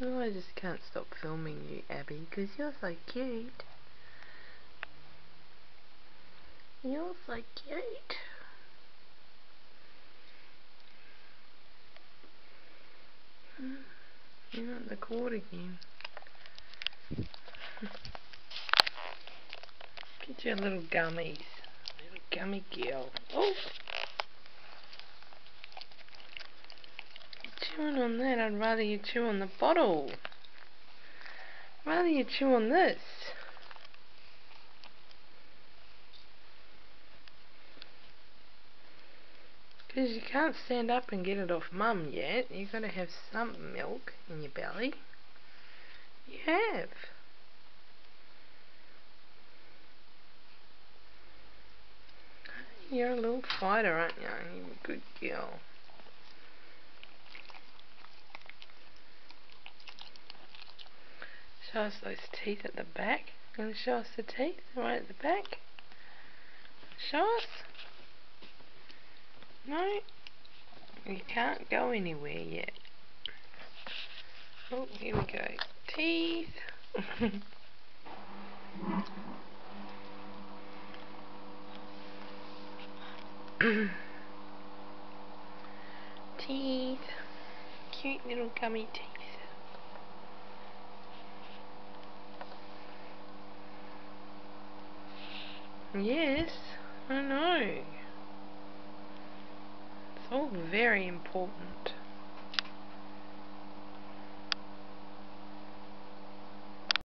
I just can't stop filming you, Abby, because you're so cute. You're so cute. You're not the court again. Get your little gummies. Little gummy girl. Oh! On that, I'd rather you chew on the bottle. rather you chew on this. Because you can't stand up and get it off mum yet. You've got to have some milk in your belly. You have. You're a little fighter, aren't you? You're a good girl. Show us those teeth at the back. You want to show us the teeth right at the back? Show us. No? You can't go anywhere yet. Oh, here we go. Teeth. teeth. Cute little gummy teeth. Yes, I know. It's all very important.